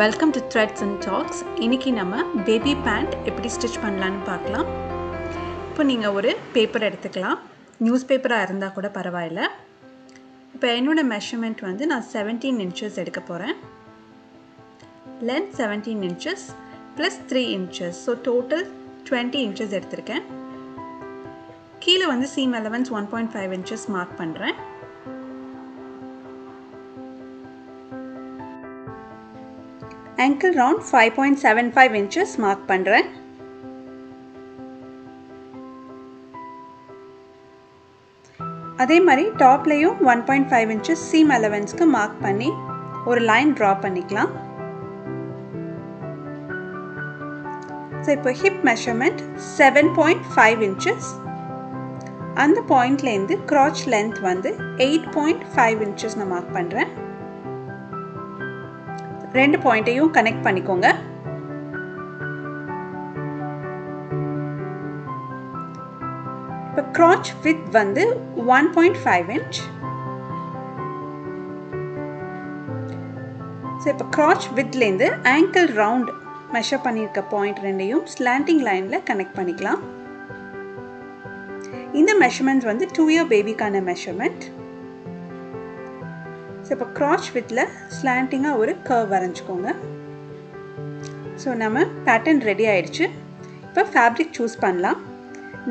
Welcome to threads and tacks இன்றைக்கி நம்ம baby pant எப்படி ஸ்டிச் பண்ணலான்னு பார்க்கலாம். இப்போ நீங்கள் ஒரு பேப்பர் எடுத்துக்கலாம். நியூஸ் பேப்பராக இருந்தால் கூட பரவாயில்ல. இப்போ என்னோடய மெஷர்மெண்ட் வந்து நான் செவன்டீன் இன்ச்சஸ் எடுக்க போகிறேன் length seventeen inches plus three inches so total twenty inches எடுத்திருக்கேன். கீழே வந்து seam allowance one point five inches mark பண்ணுறேன் ankle round 5.75 inches mark பண்ணுறேன் அதே மாதிரி டாப்லேயும் one point five inches seam அலவன்ஸ்க்கு mark பண்ணி ஒரு லைன் ட்ரா பண்ணிக்கலாம். ஸோ இப்போ hip measurement seven point five inches அந்த பாயிண்ட்லேருந்து க்ராச் லென்த் வந்து எயிட் பாயிண்ட் ஃபைவ் இன்ச்சஸ் நான் மார்க் பண்ணுறேன் ரெண்டு பாயிண்ட்டையும் கனெக்ட் பண்ணிக்கோங்க. இப்போ க்ராச் வித் வந்து one point five inch so இப்போ க்ராச் வித்லேருந்து ஆங்கிள் ரவுண்ட் மெஷர் பண்ணியிருக்க பாயிண்ட் ரெண்டையும் ஸ்லாண்டிங் லைனில் கனெக்ட் பண்ணிக்கலாம். இந்த மெஷர்மெண்ட் வந்து டூ இயர் பேபிக்கான மெஷர்மெண்ட் ஸோ இப்போ க்ராச் வித்தில் ஸ்லாண்டிங்காக ஒரு கர்வ் வரைஞ்சிக்கோங்க. ஸோ நம்ம பேட்டர்ன் ரெடி ஆயிடுச்சு. இப்போ ஃபேப்ரிக் சூஸ் பண்ணலாம்.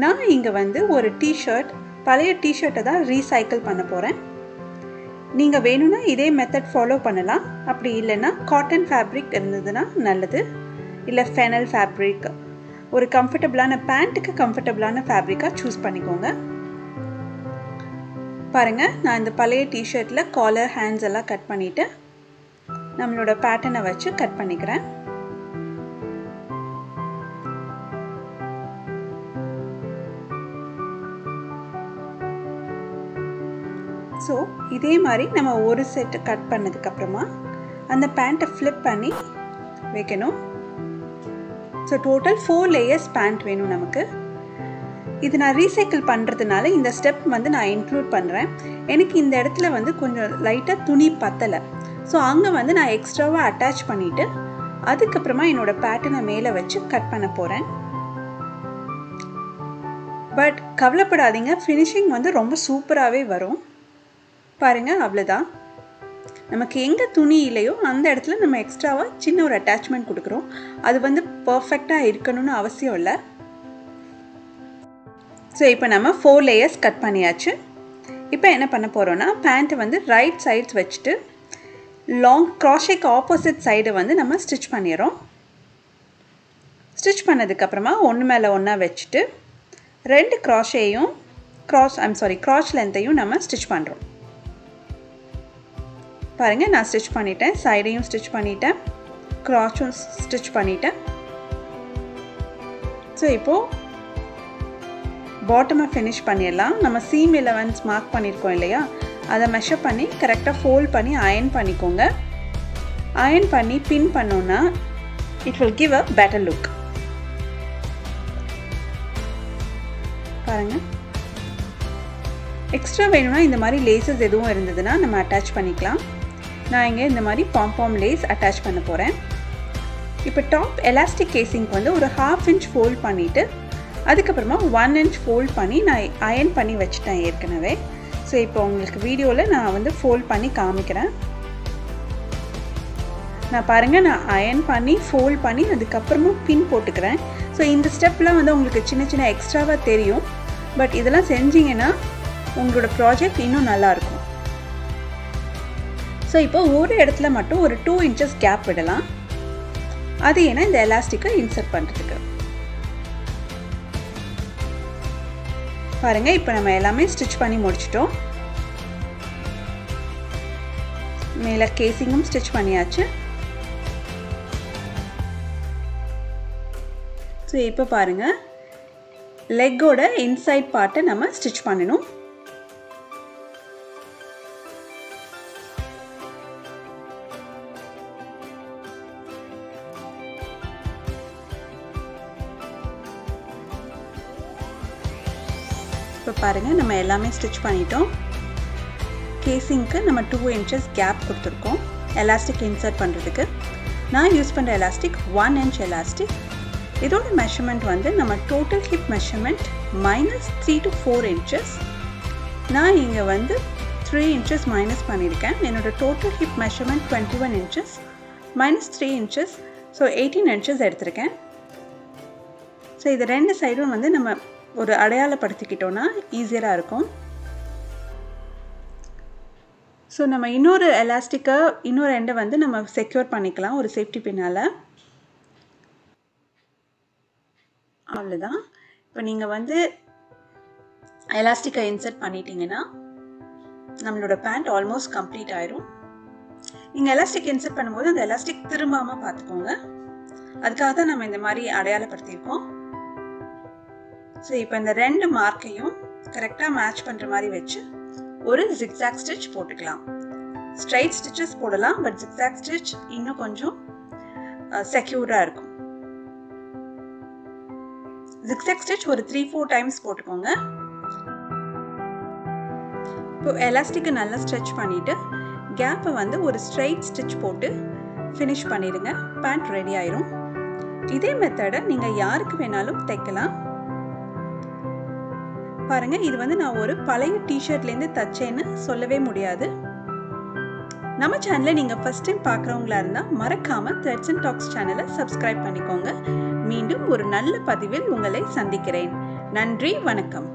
நான் இங்கே வந்து ஒரு டிஷர்ட் பழைய டிஷர்ட்டை தான் ரீசைக்கிள் பண்ண போகிறேன் நீங்கள் வேணும்னா இதே மெத்தட் ஃபாலோ பண்ணலாம். அப்படி இல்லைன்னா காட்டன் ஃபேப்ரிக் இருந்ததுன்னா நல்லது. இல்லை ஃபெனல் ஃபேப்ரிக் ஒரு கம்ஃபர்டபுளான பேண்ட்டுக்கு கம்ஃபர்டபுளான ஃபேப்ரிக்காக சூஸ் பண்ணிக்கோங்க. பாருங்கள் நான் இந்த பழைய டிஷர்ட்டில் காலர் ஹேண்ட்ஸ் எல்லாம் கட் பண்ணிவிட்டு நம்மளோட பேட்டர்னை வச்சு கட் பண்ணிக்கிறேன். ஸோ இதே மாதிரி நம்ம ஒரு செட்டு கட் பண்ணதுக்கப்புறமா அந்த பேண்ட்டை ஃப்ளிப் பண்ணி வைக்கணும். So total four layers band வேணும் நமக்கு. இது நான் ரீசைக்கிள் பண்ணுறதுனால இந்த ஸ்டெப் வந்து நான் இன்க்ளூட் பண்ணுறேன் எனக்கு இந்த இடத்துல வந்து கொஞ்சம் லைட்டாக துணி பத்தலை. ஸோ அங்கே வந்து நான் எக்ஸ்ட்ராவாக அட்டாச் பண்ணிவிட்டு அதுக்கப்புறமா என்னோடய பேட்டனை மேலே வச்சு கட் பண்ண போகிறேன் பட் கவலைப்படாதீங்க ஃபினிஷிங் வந்து ரொம்ப சூப்பராகவே வரும். பாருங்கள் அவ்வளோதான் நமக்கு எங்கே துணி இல்லையோ அந்த இடத்துல நம்ம எக்ஸ்ட்ராவாக சின்ன ஒரு அட்டாச்மெண்ட் கொடுக்குறோம். அது வந்து பர்ஃபெக்டாக இருக்கணும்னு அவசியம் இல்லை. ஸோ இப்போ நம்ம ஃபோர் லேயர்ஸ் கட் பண்ணியாச்சு. இப்போ என்ன பண்ண போகிறோன்னா பேண்ட்டை வந்து ரைட் சைட்ஸ் வச்சுட்டு லாங் க்ராஷேக்கு ஆப்போசிட் சைடு வந்து நம்ம ஸ்டிச் பண்ணிடுறோம். ஸ்டிச் பண்ணதுக்கப்புறமா ஒன்று மேலே ஒன்றா வச்சுட்டு ரெண்டு க்ராஷேயும் க்ராஸ் ஐம் சாரி க்ராச் லென்த்தையும் நம்ம ஸ்டிச் பண்ணுறோம் பாருங்கள் நான் ஸ்டிச் பண்ணிட்டேன் சைடையும் ஸ்டிச் பண்ணிட்டேன் க்ராச்சும் ஸ்டிச் பண்ணிட்டேன். ஸோ இப்போது பாட்டமாக ஃபினிஷ் பண்ணிடலாம். நம்ம சீம் எலவன்ஸ் மார்க் பண்ணியிருக்கோம் இல்லையா? அதை மெஷர் பண்ணி கரெக்டாக ஃபோல்ட் பண்ணி அயன் பண்ணிக்கோங்க. அயன் பண்ணி பின் பண்ணோன்னா it will give a better look பாருங்கள் எக்ஸ்ட்ரா வேணும்னா இந்த மாதிரி லேசஸ் எதுவும் இருந்ததுன்னா நம்ம அட்டாச் பண்ணிக்கலாம். நான் இங்கே இந்த மாதிரி பாம்பாம் லேஸ் அட்டாச் பண்ண போகிறேன் இப்போ டாப் எலாஸ்டிக் கேசிங்க்கு வந்து ஒரு ஹாஃப் இன்ச் ஃபோல்ட் பண்ணிவிட்டு அதுக்கப்புறமா ஒன் இன்ச் ஃபோல்ட் பண்ணி நான் அயன் பண்ணி வச்சுட்டேன் ஏற்கனவே. ஸோ இப்போ உங்களுக்கு வீடியோவில் நான் வந்து ஃபோல்ட் பண்ணி காமிக்கிறேன். நான் பாருங்கள் நான் அயன் பண்ணி ஃபோல்ட் பண்ணி அதுக்கப்புறமா பின் போட்டுக்கிறேன். ஸோ இந்த ஸ்டெப்லாம் வந்து உங்களுக்கு சின்ன சின்ன எக்ஸ்ட்ராவாக தெரியும். பட் இதெல்லாம் செஞ்சீங்கன்னா உங்களோட ப்ராஜெக்ட் இன்னும் நல்லாயிருக்கும் ஸோ இப்போ ஒரு இடத்துல மட்டும் ஒரு டூ இன்ச்சஸ் கேப் விடலாம். அது ஏன்னா இந்த எலாஸ்டிக்கை இன்சர்ட் பண்ணுறதுக்கு பாருங்க இப்போ நம்ம எல்லாமே ஸ்டிச் பண்ணி முடிச்சிட்டோம். மேலே கேசிங்கும் ஸ்டிச் பண்ணியாச்சு. ஸோ இப்போ பாருங்க லெக்கோட இன்சைட் பார்ட்டை நம்ம ஸ்டிச் பண்ணணும். இப்போ பாருங்கள் நம்ம எல்லாமே ஸ்டிச் பண்ணிட்டோம். கேசிங்க்கு நம்ம டூ இன்ச்சஸ் கேப் கொடுத்துருக்கோம் எலாஸ்டிக் இன்சர்ட் பண்ணுறதுக்கு நான் யூஸ் பண்ணுற எலாஸ்டிக் ஒன் இன்ச் எலாஸ்டிக் இதோட மெஷர்மெண்ட் வந்து நம்ம total hip measurement minus three to four inches நான் இங்கே வந்து த்ரீ இன்ச்சஸ் மைனஸ் பண்ணியிருக்கேன். என்னோட total hip measurement twenty one inches minus three inches so eighteen inches எடுத்திருக்கேன். ஸோ இது ரெண்டு சைடும் வந்து நம்ம ஒரு அடையாளப்படுத்திக்கிட்டோன்னா ஈஸியராக இருக்கும். ஸோ நம்ம இன்னொரு எலாஸ்டிக்கை இன்னொரு எண்டை வந்து நம்ம செக்யூர் பண்ணிக்கலாம் ஒரு சேஃப்டி பின்னால். அவ்வளோதான் இப்போ நீங்கள் வந்து எலாஸ்டிக்கை இன்சர்ட் பண்ணிட்டீங்கன்னா நம்மளோட பேண்ட் ஆல்மோஸ்ட் கம்ப்ளீட் ஆயிரும். நீங்கள் எலாஸ்டிக் இன்சர்ட் பண்ணும்போது அந்த எலாஸ்டிக் திரும்பாமல் பார்த்துக்கோங்க. அதுக்காக தான் நம்ம இந்த மாதிரி அடையாளப்படுத்தியிருக்கோம். ஸோ இப்போ இந்த ரெண்டு மார்க்கையும் கரெக்டாக மேட்ச் பண்ணுற மாதிரி வச்சு ஒரு ஜிக்ஸாக் ஸ்டிச் போட்டுக்கலாம். ஸ்ட்ரைட் ஸ்டிச்சஸ் போடலாம் பட் ஜிக்ஸாக் ஸ்டிச் இன்னும் கொஞ்சம் செக்யூராக இருக்கும். ஜிக்ஸாக் ஸ்டிச் ஒரு த்ரீ ஃபோர் டைம்ஸ் போட்டுக்கோங்க. இப்போ எலாஸ்டிக்கை நல்லா ஸ்ட்ரெச் பண்ணிவிட்டு கேப்பை வந்து ஒரு ஸ்ட்ரைட் ஸ்டிச் போட்டு ஃபினிஷ் பண்ணிடுங்க. பேண்ட் ரெடி ஆயிரும். இதே மெத்தடை நீங்கள் யாருக்கு வேணாலும் தைக்கலாம். பாருங்கள் இது வந்து நான் ஒரு பழைய டிஷர்ட்லேருந்து தச்சேன்னு சொல்லவே முடியாது. நம்ம சேனலை நீங்கள் ஃபர்ஸ்ட் டைம் பார்க்குறவங்களா இருந்தால் மறக்காமல் த்ரெட்ஸ் அண்ட் டாக்ஸ் சேனலை சப்ஸ்கிரைப் பண்ணிக்கோங்க. மீண்டும் ஒரு நல்ல பதிவில் உங்களை சந்திக்கிறேன். நன்றி வணக்கம்.